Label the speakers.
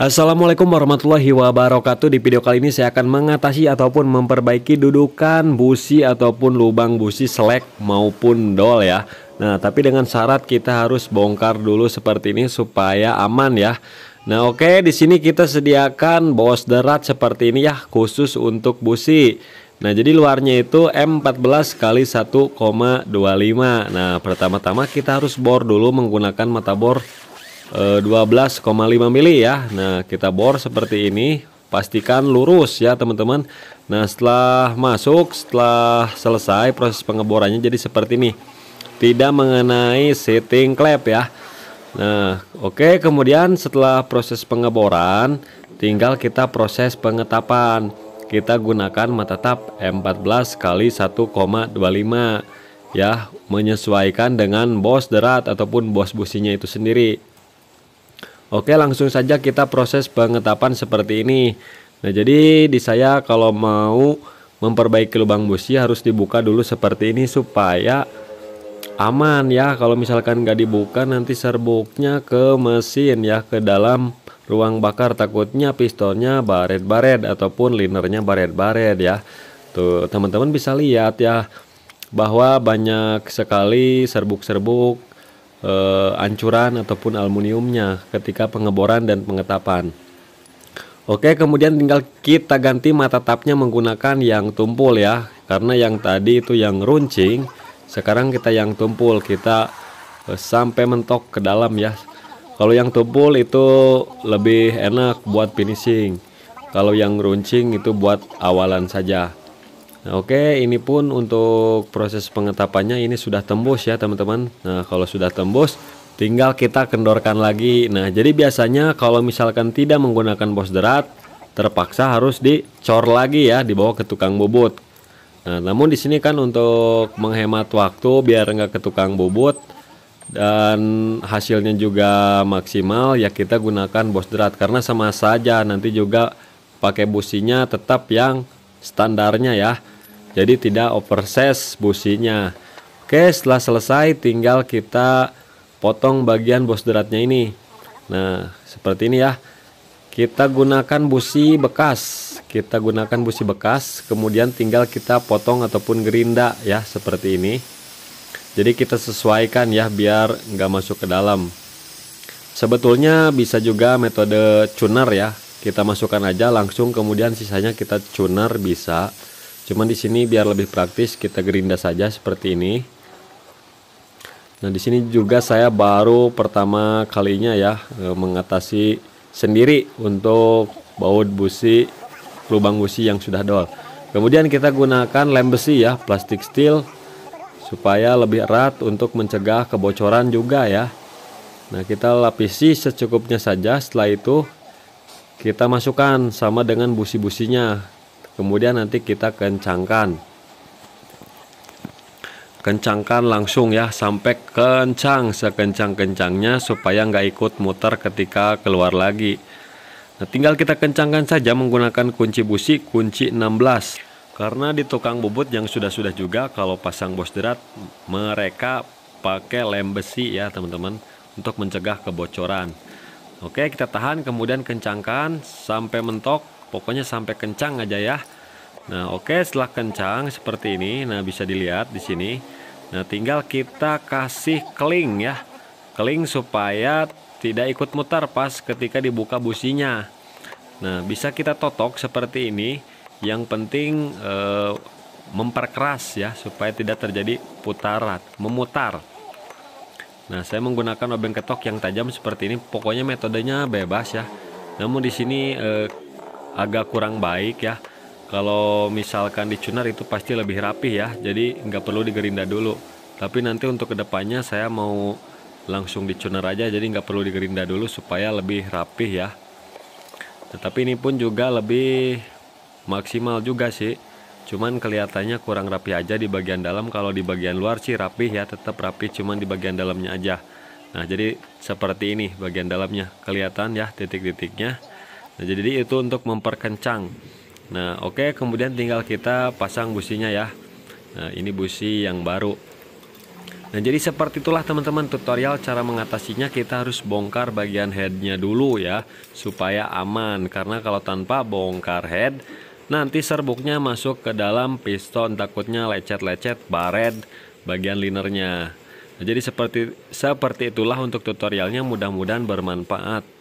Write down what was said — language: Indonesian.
Speaker 1: Assalamualaikum warahmatullahi wabarakatuh. Di video kali ini saya akan mengatasi ataupun memperbaiki dudukan busi ataupun lubang busi selek maupun dol ya. Nah tapi dengan syarat kita harus bongkar dulu seperti ini supaya aman ya. Nah oke di sini kita sediakan bos derat seperti ini ya khusus untuk busi. Nah jadi luarnya itu M14 kali 1,25 Nah pertama-tama kita harus bor dulu menggunakan mata bor 12,5 eh, mili ya. Nah kita bor seperti ini. Pastikan lurus ya teman-teman. Nah setelah masuk setelah selesai proses pengeborannya jadi seperti ini. Tidak mengenai setting klep ya. Nah oke okay, kemudian setelah proses pengeboran tinggal kita proses pengetapan. Kita gunakan mata tap M14 kali 1,25 ya menyesuaikan dengan bos derat ataupun bos businya itu sendiri Oke langsung saja kita proses pengetapan seperti ini. Nah jadi di saya kalau mau memperbaiki lubang busi harus dibuka dulu seperti ini supaya aman ya. Kalau misalkan nggak dibuka nanti serbuknya ke mesin ya ke dalam ruang bakar. Takutnya pistonnya baret-baret ataupun linernya baret-baret ya. Tuh teman-teman bisa lihat ya bahwa banyak sekali serbuk-serbuk eh, ancuran ataupun aluminiumnya ketika pengeboran dan pengetapan. Oke, kemudian tinggal kita ganti mata tapnya menggunakan yang tumpul ya. Karena yang tadi itu yang runcing, sekarang kita yang tumpul, kita eh, sampai mentok ke dalam ya. Kalau yang tumpul itu lebih enak buat finishing. Kalau yang runcing itu buat awalan saja. Oke, ini pun untuk proses pengetapannya ini sudah tembus ya teman-teman. Nah, kalau sudah tembus, tinggal kita kendorkan lagi. Nah, jadi biasanya kalau misalkan tidak menggunakan bos derat, terpaksa harus dicor lagi ya, dibawa ke tukang bubut. Nah, namun di sini kan untuk menghemat waktu biar nggak ke tukang bubut dan hasilnya juga maksimal ya kita gunakan bos derat karena sama saja nanti juga pakai businya tetap yang standarnya ya jadi tidak oversize businya. Oke setelah selesai tinggal kita potong bagian bos deratnya ini. Nah seperti ini ya. Kita gunakan busi bekas. Kita gunakan busi bekas kemudian tinggal kita potong ataupun gerinda ya seperti ini. Jadi kita sesuaikan ya biar nggak masuk ke dalam. Sebetulnya bisa juga metode tuner ya. Kita masukkan aja langsung kemudian sisanya kita tuner bisa cuman di sini biar lebih praktis kita gerinda saja seperti ini. Nah di sini juga saya baru pertama kalinya ya e, mengatasi sendiri untuk baut busi lubang busi yang sudah dol. Kemudian kita gunakan lem besi ya plastik steel supaya lebih erat untuk mencegah kebocoran juga ya. Nah kita lapisi secukupnya saja. Setelah itu kita masukkan sama dengan busi-businya kemudian nanti kita kencangkan. Kencangkan langsung ya sampai kencang sekencang-kencangnya supaya nggak ikut muter ketika keluar lagi. Nah tinggal kita kencangkan saja menggunakan kunci busi kunci 16 karena di tukang bubut yang sudah-sudah juga kalau pasang bos derat mereka pakai lem besi ya teman-teman untuk mencegah kebocoran. Oke, kita tahan kemudian kencangkan sampai mentok, pokoknya sampai kencang aja ya. Nah, oke, setelah kencang seperti ini, nah bisa dilihat di sini. Nah, tinggal kita kasih keling ya. Keling supaya tidak ikut mutar pas ketika dibuka businya. Nah, bisa kita totok seperti ini. Yang penting eh, memperkeras ya supaya tidak terjadi putaran, memutar. Nah, saya menggunakan obeng ketok yang tajam seperti ini. Pokoknya metodenya bebas ya. Namun di sini eh, agak kurang baik ya. Kalau misalkan dicunar itu pasti lebih rapi ya. Jadi nggak perlu digerinda dulu. Tapi nanti untuk ke depannya saya mau langsung dicunar aja. Jadi nggak perlu digerinda dulu supaya lebih rapi ya. Tetapi ini pun juga lebih maksimal juga sih cuman kelihatannya kurang rapi aja di bagian dalam kalau di bagian luar sih rapi ya tetap rapi cuman di bagian dalamnya aja nah jadi seperti ini bagian dalamnya kelihatan ya titik-titiknya nah jadi itu untuk memperkencang. Nah oke okay, kemudian tinggal kita pasang businya ya. Nah ini busi yang baru. Nah jadi seperti itulah teman-teman tutorial cara mengatasinya. Kita harus bongkar bagian headnya dulu ya supaya aman. Karena kalau tanpa bongkar head nanti serbuknya masuk ke dalam piston. Takutnya lecet-lecet baret bagian linernya. Nah, jadi seperti seperti itulah untuk tutorialnya. Mudah-mudahan bermanfaat.